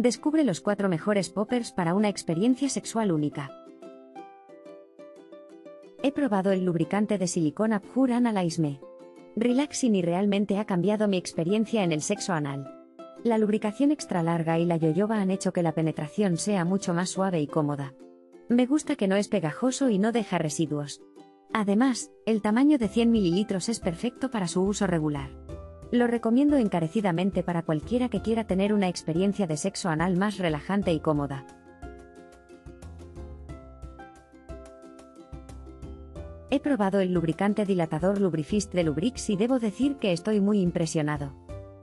Descubre los cuatro mejores poppers para una experiencia sexual única. He probado el lubricante de silicona Pure Analyze Me. Relaxing y realmente ha cambiado mi experiencia en el sexo anal. La lubricación extra larga y la yoyoba han hecho que la penetración sea mucho más suave y cómoda. Me gusta que no es pegajoso y no deja residuos. Además, el tamaño de 100 ml es perfecto para su uso regular. Lo recomiendo encarecidamente para cualquiera que quiera tener una experiencia de sexo anal más relajante y cómoda. He probado el lubricante dilatador Lubrifist de Lubrix y debo decir que estoy muy impresionado.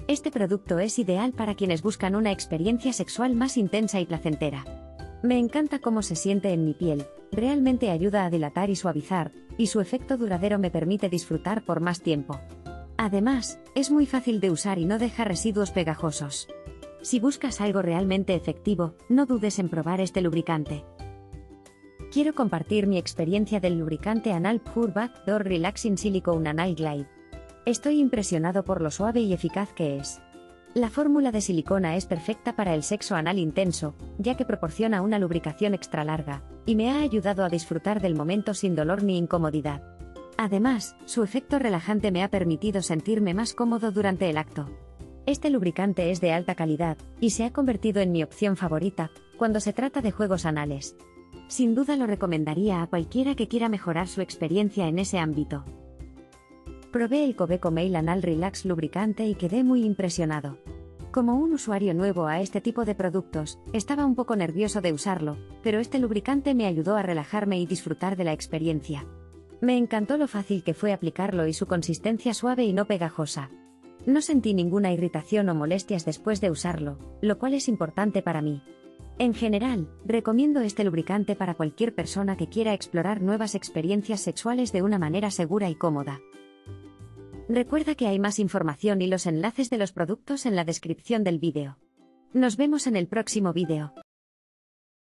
Este producto es ideal para quienes buscan una experiencia sexual más intensa y placentera. Me encanta cómo se siente en mi piel, realmente ayuda a dilatar y suavizar, y su efecto duradero me permite disfrutar por más tiempo. Además, es muy fácil de usar y no deja residuos pegajosos. Si buscas algo realmente efectivo, no dudes en probar este lubricante. Quiero compartir mi experiencia del lubricante anal Pure Backdoor Relaxing Silicone Anal Glide. Estoy impresionado por lo suave y eficaz que es. La fórmula de silicona es perfecta para el sexo anal intenso, ya que proporciona una lubricación extra larga, y me ha ayudado a disfrutar del momento sin dolor ni incomodidad. Además, su efecto relajante me ha permitido sentirme más cómodo durante el acto. Este lubricante es de alta calidad, y se ha convertido en mi opción favorita, cuando se trata de juegos anales. Sin duda lo recomendaría a cualquiera que quiera mejorar su experiencia en ese ámbito. Probé el Cobeco Mail Anal Relax lubricante y quedé muy impresionado. Como un usuario nuevo a este tipo de productos, estaba un poco nervioso de usarlo, pero este lubricante me ayudó a relajarme y disfrutar de la experiencia. Me encantó lo fácil que fue aplicarlo y su consistencia suave y no pegajosa. No sentí ninguna irritación o molestias después de usarlo, lo cual es importante para mí. En general, recomiendo este lubricante para cualquier persona que quiera explorar nuevas experiencias sexuales de una manera segura y cómoda. Recuerda que hay más información y los enlaces de los productos en la descripción del vídeo. Nos vemos en el próximo vídeo.